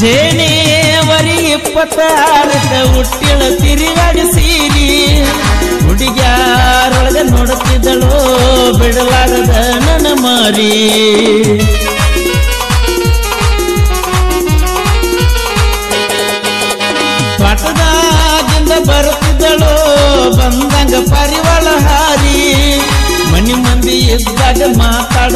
ಜೇನೇವರಿ ಇಪ್ಪತ್ತಾರಕ್ಕ ಹುಟ್ಟಿಳ ತಿರುಗಾಡಿಸೀರಿ ಹುಡುಗ್ಯಾರೊಳಗ ನೋಡುತ್ತಿದ್ದಳು ಬಿಡಲಾಗದ ನನ್ನ ಮಾರಿ. ಪಟದಾಗಿಂದ ಬರುತ್ತಿದ್ದಳು ಬಂದಂಗ ಪರಿವಾಳ ಹಾರಿ. ಮನಿ ಮಂದಿ ಇದ್ದಾಗ ಮಾತಾಡ